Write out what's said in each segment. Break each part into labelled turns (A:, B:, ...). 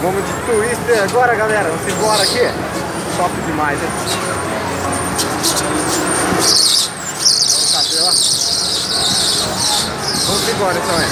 A: Vamos de Twister agora, galera. Vamos embora aqui. Top demais, hein? Vamos embora então, hein?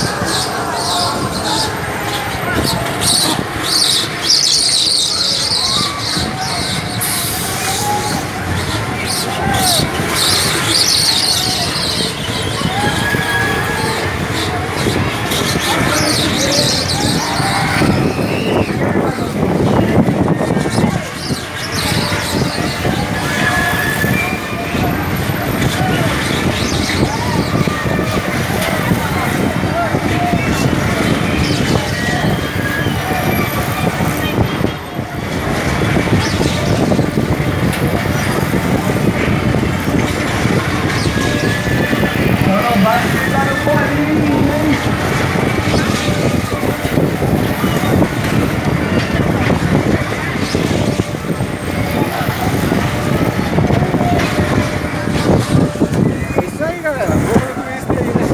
A: É isso aí, galera. Vamos no Twister aí, né?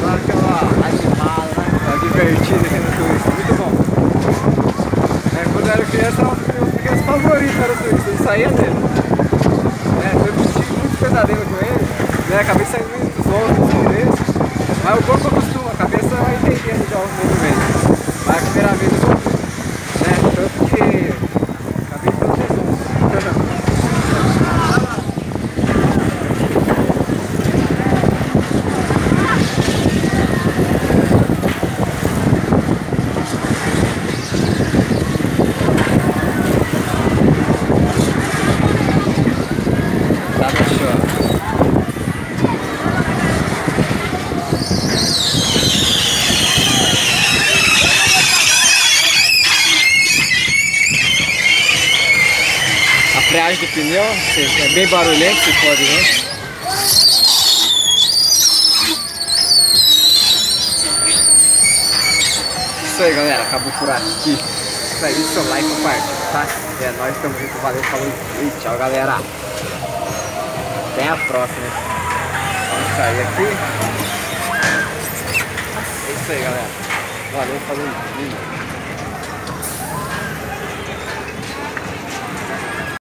A: Claro que é uma animada, né? Tá divertido aqui no Twister. Muito bom. É, quando eu era criança, era uma das minhas favoritas era o Twister. Eu saía dele. É, eu tive muito pesadelo com ele. Né? Acabei saindo muitos outros no começo. Mas o corpo acostuma, a cabeça vai entendendo já os movimentos. Mas a primeira vez eu sofri. Né? Tanto que acabei ficando tesão. Tá fechando. A freagem do pneu é bem barulhento, vocês podem ver. Isso aí, galera. Acabou por aqui. Isso aí, deixa seu like e compartilha, tá? É, nós estamos juntos. Valeu, falou e tchau, galera. Até a próxima. Vamos sair aqui. É isso aí, galera. Valeu, falou